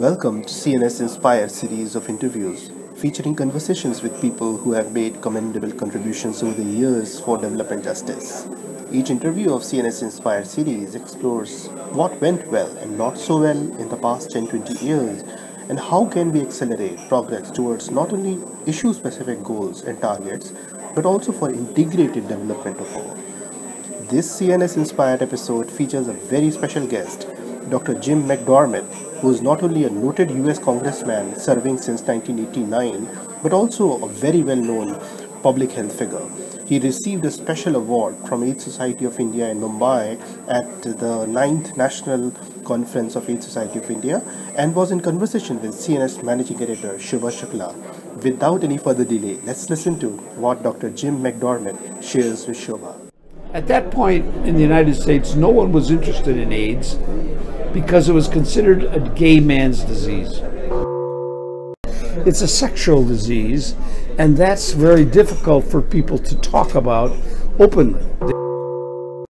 Welcome to CNS Inspired series of interviews featuring conversations with people who have made commendable contributions over the years for development justice. Each interview of CNS Inspired series explores what went well and not so well in the past 10-20 years and how can we accelerate progress towards not only issue specific goals and targets but also for integrated development of all. This CNS Inspired episode features a very special guest, Dr. Jim McDermott, who is not only a noted US congressman serving since 1989, but also a very well known public health figure. He received a special award from AIDS Society of India in Mumbai at the 9th National Conference of AIDS Society of India and was in conversation with CNS Managing Editor Shobha Shukla. Without any further delay, let's listen to what Dr. Jim McDermott shares with Shobha. At that point in the United States, no one was interested in AIDS because it was considered a gay man's disease. It's a sexual disease, and that's very difficult for people to talk about openly.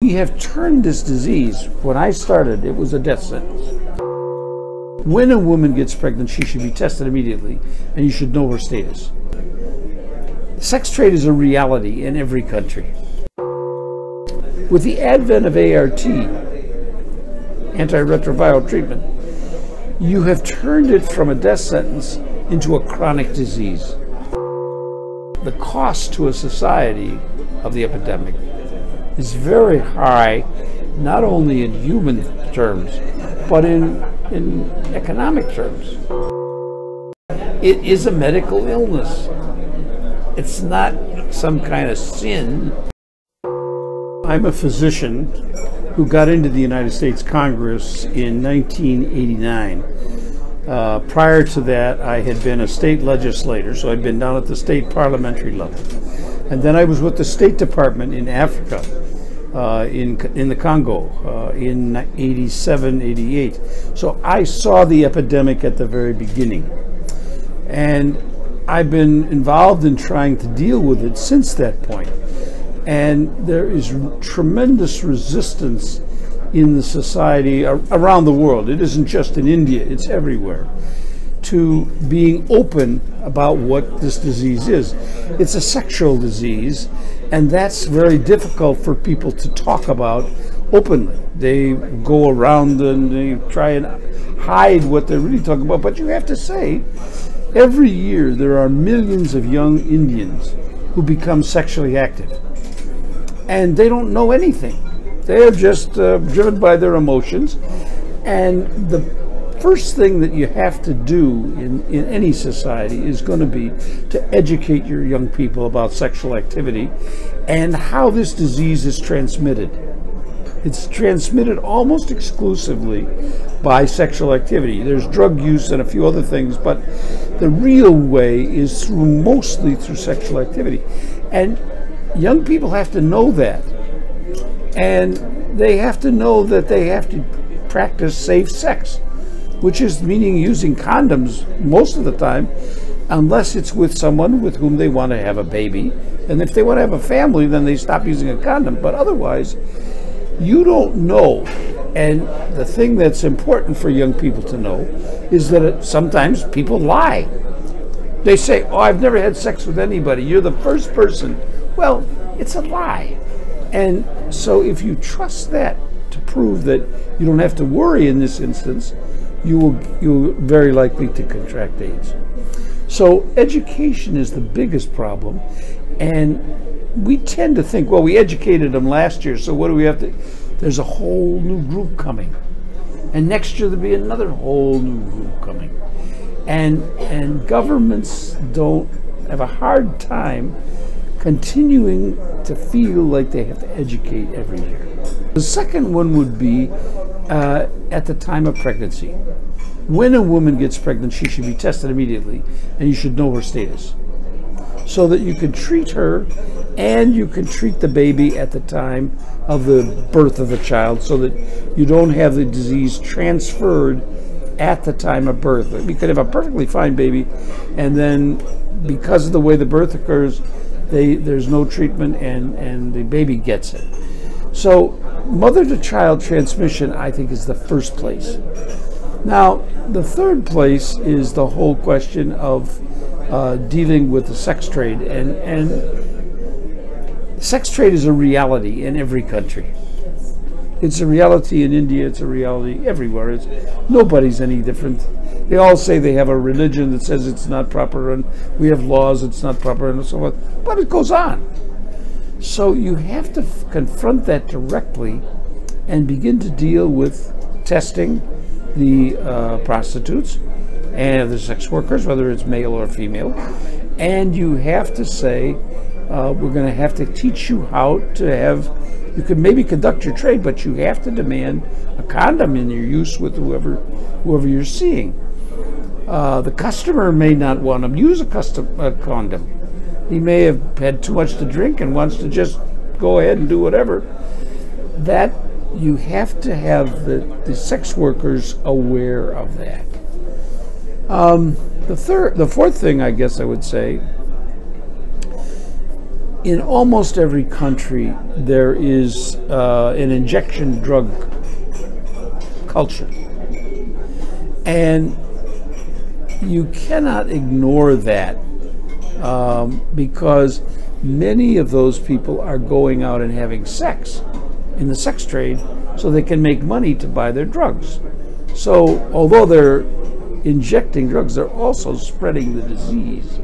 We have turned this disease, when I started, it was a death sentence. When a woman gets pregnant, she should be tested immediately, and you should know her status. Sex trade is a reality in every country. With the advent of ART, antiretroviral treatment, you have turned it from a death sentence into a chronic disease. The cost to a society of the epidemic is very high, not only in human terms, but in, in economic terms. It is a medical illness. It's not some kind of sin. I'm a physician who got into the United States Congress in 1989. Uh, prior to that, I had been a state legislator, so I'd been down at the state parliamentary level. And then I was with the State Department in Africa, uh, in, in the Congo, uh, in 87, 88. So I saw the epidemic at the very beginning. And I've been involved in trying to deal with it since that point. And there is tremendous resistance in the society around the world. It isn't just in India, it's everywhere. To being open about what this disease is. It's a sexual disease, and that's very difficult for people to talk about openly. They go around and they try and hide what they're really talking about. But you have to say, every year there are millions of young Indians who become sexually active and they don't know anything. They're just uh, driven by their emotions. And the first thing that you have to do in, in any society is going to be to educate your young people about sexual activity and how this disease is transmitted. It's transmitted almost exclusively by sexual activity. There's drug use and a few other things, but the real way is through mostly through sexual activity. And young people have to know that. And they have to know that they have to practice safe sex, which is meaning using condoms most of the time, unless it's with someone with whom they want to have a baby. And if they want to have a family, then they stop using a condom. But otherwise, you don't know. And the thing that's important for young people to know is that sometimes people lie. They say, Oh, I've never had sex with anybody. You're the first person well, it's a lie. And so if you trust that to prove that you don't have to worry in this instance, you will you're very likely to contract AIDS. So education is the biggest problem. And we tend to think, well, we educated them last year, so what do we have to there's a whole new group coming. And next year there'll be another whole new group coming. And and governments don't have a hard time continuing to feel like they have to educate every year. The second one would be uh, at the time of pregnancy. When a woman gets pregnant, she should be tested immediately and you should know her status so that you can treat her and you can treat the baby at the time of the birth of the child so that you don't have the disease transferred at the time of birth. You could have a perfectly fine baby and then because of the way the birth occurs, they, there's no treatment and, and the baby gets it. So mother to child transmission, I think, is the first place. Now, the third place is the whole question of uh, dealing with the sex trade, and and sex trade is a reality in every country. It's a reality in India. It's a reality everywhere. It's nobody's any different. They all say they have a religion that says it's not proper, and we have laws it's not proper, and so forth. But it goes on. So you have to confront that directly, and begin to deal with testing the uh, prostitutes and the sex workers, whether it's male or female. And you have to say, uh, we're going to have to teach you how to have, you can maybe conduct your trade, but you have to demand a condom in your use with whoever, whoever you're seeing. Uh, the customer may not want to use a custom a condom. He may have had too much to drink and wants to just go ahead and do whatever. That you have to have the, the sex workers aware of that. Um, the third, the fourth thing, I guess I would say, in almost every country there is uh, an injection drug culture, and you cannot ignore that um, because many of those people are going out and having sex in the sex trade so they can make money to buy their drugs. So, although they're injecting drugs, they're also spreading the disease.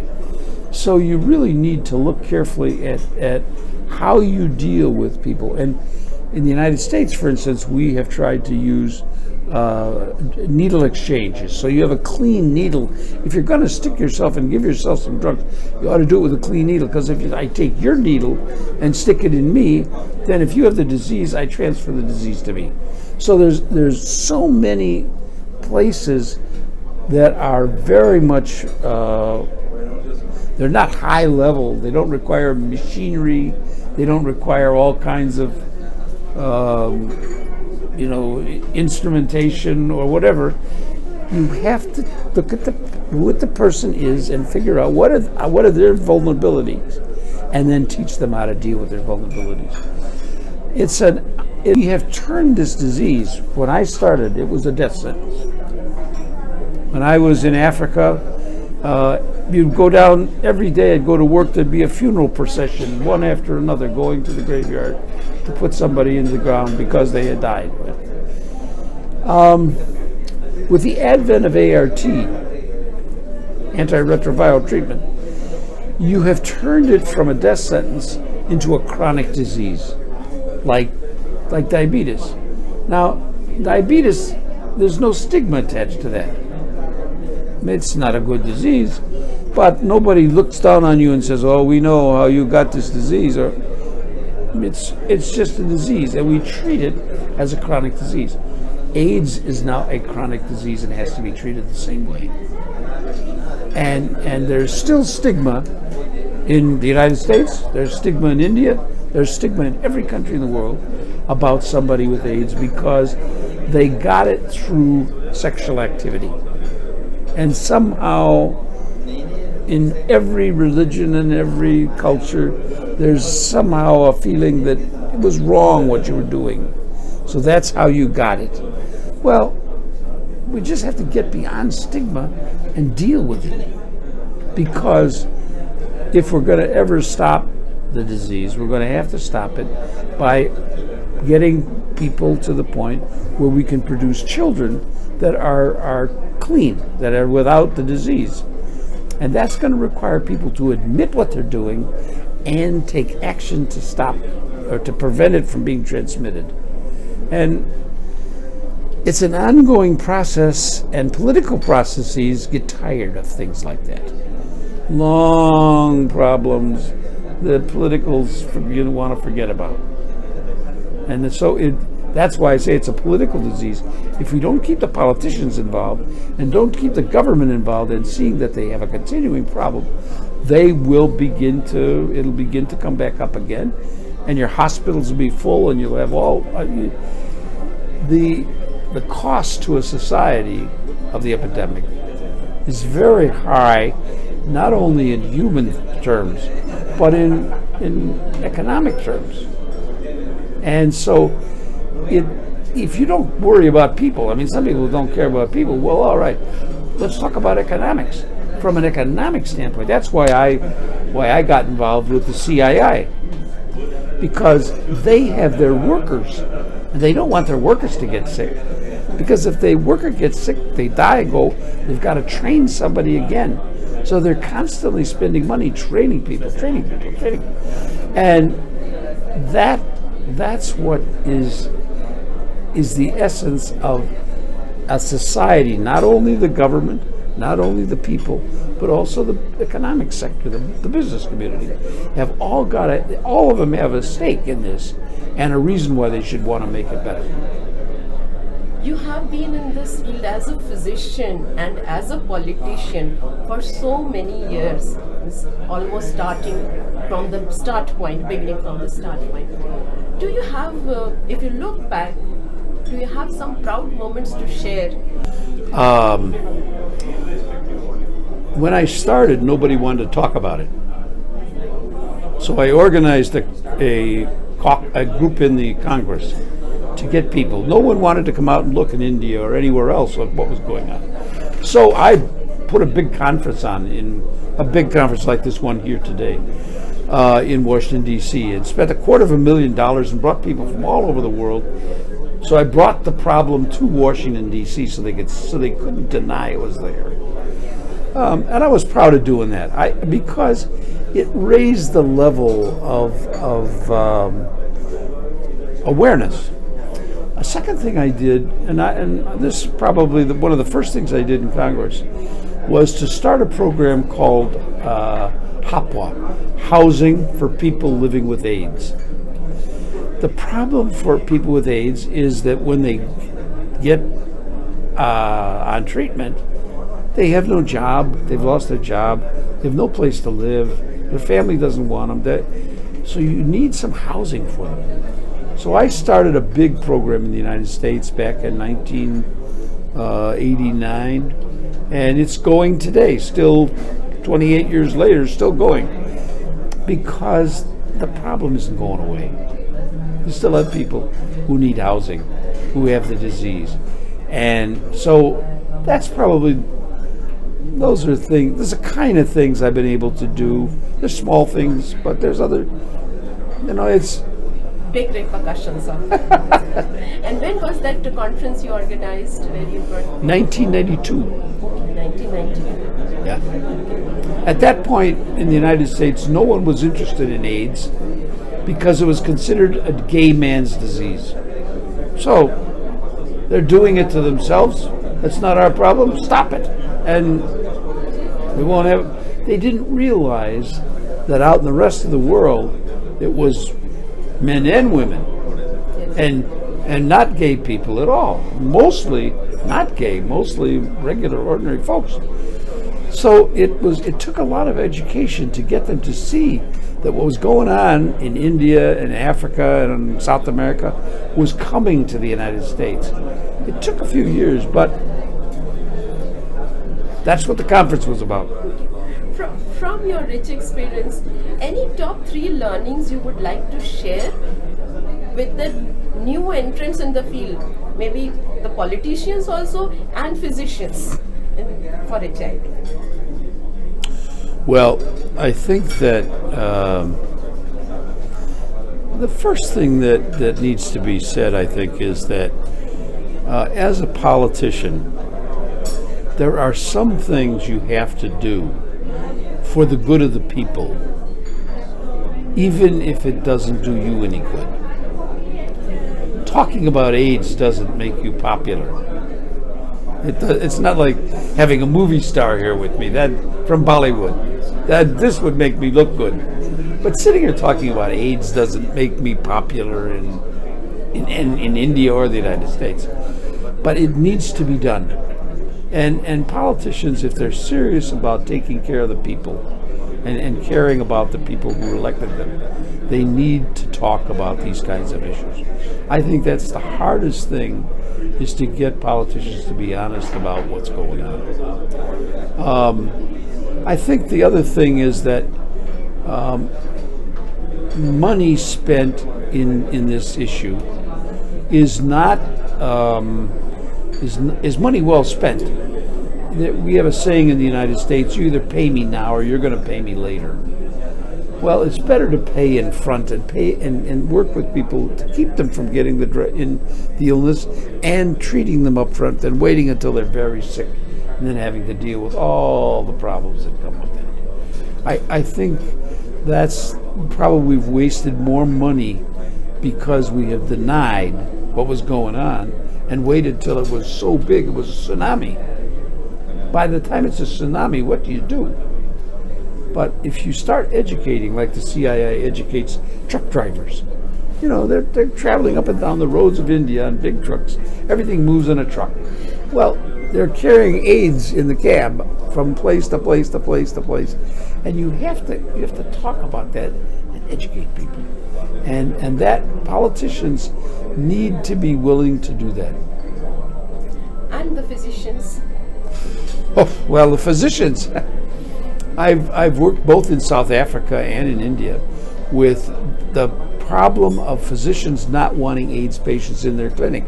So, you really need to look carefully at, at how you deal with people. And in the United States, for instance, we have tried to use uh, needle exchanges. So you have a clean needle. If you're going to stick yourself and give yourself some drugs, you ought to do it with a clean needle. Because if I take your needle and stick it in me, then if you have the disease, I transfer the disease to me. So there's there's so many places that are very much uh, they're not high level. They don't require machinery. They don't require all kinds of um, you know, instrumentation or whatever, you have to look at the what the person is and figure out what are what are their vulnerabilities, and then teach them how to deal with their vulnerabilities. It's an it, we have turned this disease. When I started, it was a death sentence. When I was in Africa, uh, you'd go down every day. I'd go to work. There'd be a funeral procession, one after another, going to the graveyard to put somebody in the ground because they had died. Um, with the advent of ART, antiretroviral treatment, you have turned it from a death sentence into a chronic disease, like like diabetes. Now, diabetes, there's no stigma attached to that. It's not a good disease, but nobody looks down on you and says, "Oh, we know how you got this disease," or it's it's just a disease, and we treat it as a chronic disease. AIDS is now a chronic disease and has to be treated the same way. And and there's still stigma in the United States. There's stigma in India. There's stigma in every country in the world about somebody with AIDS because they got it through sexual activity. And somehow, in every religion and every culture, there's somehow a feeling that it was wrong what you were doing. So that's how you got it. Well, we just have to get beyond stigma and deal with it. Because if we're going to ever stop the disease, we're going to have to stop it by getting people to the point where we can produce children that are, are clean, that are without the disease. And that's going to require people to admit what they're doing and take action to stop or to prevent it from being transmitted. And it's an ongoing process, and political processes get tired of things like that. Long problems the politicals you want to forget about. And so it, that's why I say it's a political disease. If we don't keep the politicians involved and don't keep the government involved and seeing that they have a continuing problem, they will begin to, it'll begin to come back up again. And your hospitals will be full and you'll have all, uh, the, the cost to a society of the epidemic is very high, not only in human terms, but in, in economic terms. And so it if you don't worry about people, I mean, some people don't care about people. Well, all right, let's talk about economics from an economic standpoint. That's why I why I got involved with the CII because they have their workers and they don't want their workers to get sick. Because if the worker gets sick, they die go, they've got to train somebody again. So they're constantly spending money training people, training people, training. And that that's what is is the essence of a society, not only the government, not only the people, but also the economic sector, the, the business community, have all got a, all of them have a stake in this and a reason why they should want to make it better. You have been in this field as a physician and as a politician for so many years, almost starting from the start point, beginning from the start point. Do you have, uh, if you look back, do you have some proud moments to share? Um, when I started, nobody wanted to talk about it. So I organized a, a, a, group in the Congress to get people. No one wanted to come out and look in India or anywhere else at what was going on. So I put a big conference on, in a big conference like this one here today. Uh, in Washington D.C. and spent a quarter of a million dollars and brought people from all over the world. So I brought the problem to Washington D.C. so they could so they couldn't deny it was there. Um, and I was proud of doing that I, because it raised the level of, of um, awareness. A second thing I did, and, I, and this is probably the, one of the first things I did in Congress, was to start a program called uh, HOPWA, Housing for People Living with AIDS. The problem for people with AIDS is that when they get uh, on treatment, they have no job. They've lost their job. They have no place to live. Their family doesn't want them. That, so you need some housing for them. So I started a big program in the United States back in 1989, uh, and it's going today, still 28 years later, still going, because the problem isn't going away. You still have people who need housing, who have the disease. And so that's probably those are things. Those are kind of things I've been able to do. There's small things, but there's other. You know, it's big repercussions of and when was that conference you organized where you were? 1992. 1992. Yeah. At that point in the United States, no one was interested in AIDS because it was considered a gay man's disease. So they're doing it to themselves. That's not our problem. Stop it. And we won't have. They didn't realize that out in the rest of the world, it was men and women, and and not gay people at all. Mostly not gay. Mostly regular, ordinary folks. So it was. It took a lot of education to get them to see that what was going on in India and Africa and South America was coming to the United States. It took a few years, but that's what the conference was about. From, from your rich experience, any top three learnings you would like to share with the new entrants in the field? Maybe the politicians also and physicians for HIV. Well, I think that um, the first thing that, that needs to be said, I think, is that uh, as a politician, there are some things you have to do for the good of the people, even if it doesn't do you any good. Talking about AIDS doesn't make you popular. It, it's not like having a movie star here with me that from Bollywood. That this would make me look good, but sitting here talking about AIDS doesn't make me popular in in, in, in India or the United States. But it needs to be done and, and politicians, if they're serious about taking care of the people and, and caring about the people who elected them, they need to talk about these kinds of issues. I think that's the hardest thing is to get politicians to be honest about what's going on. Um, I think the other thing is that um, money spent in, in this issue is not um, is is money well spent. We have a saying in the United States: you either pay me now or you're going to pay me later. Well, it's better to pay in front and pay and, and work with people to keep them from getting the in the illness and treating them up front than waiting until they're very sick and then having to deal with all the problems that come with it. I, I think that's probably we've wasted more money because we have denied what was going on and waited till it was so big it was a tsunami. By the time it's a tsunami, what do you do? But if you start educating, like the CII educates truck drivers, you know, they're, they're traveling up and down the roads of India on big trucks. Everything moves in a truck. Well, they're carrying aids in the cab from place to place to place to place. And you have to you have to talk about that and educate people. And and that politicians need to be willing to do that. And the physicians. Oh, well, the physicians I've, I've worked both in South Africa and in India with the problem of physicians not wanting AIDS patients in their clinic.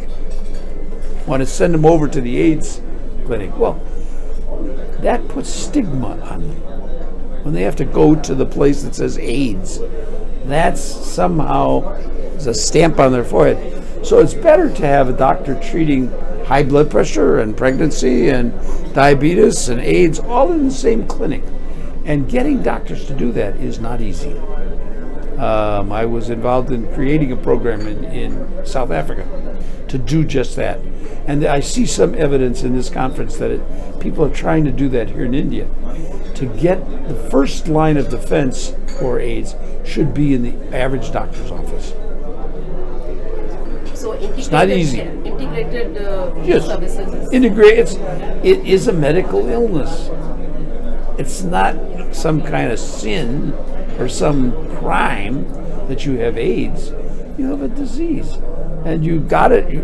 Want to send them over to the AIDS clinic. Well, that puts stigma on them. When they have to go to the place that says AIDS, that's somehow a stamp on their forehead. So it's better to have a doctor treating high blood pressure and pregnancy and diabetes and AIDS all in the same clinic. And getting doctors to do that is not easy. Um, I was involved in creating a program in, in South Africa to do just that. And I see some evidence in this conference that it, people are trying to do that here in India. To get the first line of defense for AIDS should be in the average doctor's office. So it's not easy. Integrated uh, yes. services. Integrate. It's, it is a medical illness. It's not some kind of sin or some crime that you have AIDS. You have a disease, and you got it. You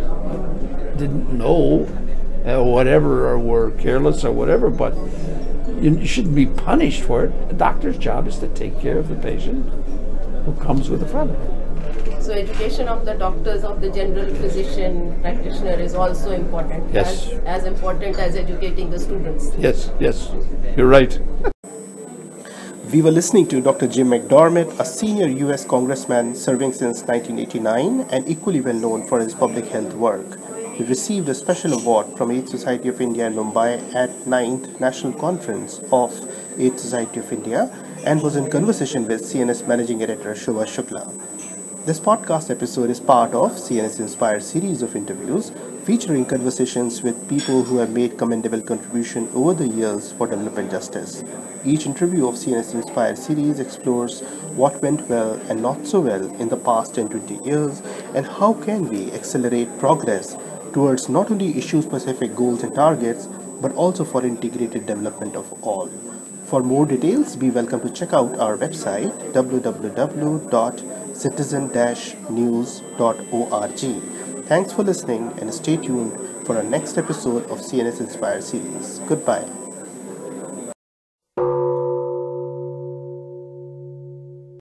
didn't know, or uh, whatever, or were careless or whatever. But you shouldn't be punished for it. The doctor's job is to take care of the patient who comes with a problem. So education of the doctors, of the general physician practitioner is also important. Yes. As, as important as educating the students. Yes, yes, you're right. We were listening to Dr. Jim McDermott, a senior US congressman serving since 1989 and equally well known for his public health work. He received a special award from AIDS Society of India in Mumbai at 9th National Conference of AIDS Society of India and was in conversation with CNS Managing Editor Shobha Shukla. This podcast episode is part of CNS Inspired series of interviews featuring conversations with people who have made commendable contribution over the years for development justice. Each interview of CNS Inspired series explores what went well and not so well in the past 10 20 years and how can we accelerate progress towards not only issue specific goals and targets but also for integrated development of all. For more details, be welcome to check out our website www.citizen-news.org. Thanks for listening and stay tuned for our next episode of CNS Inspire series. Goodbye.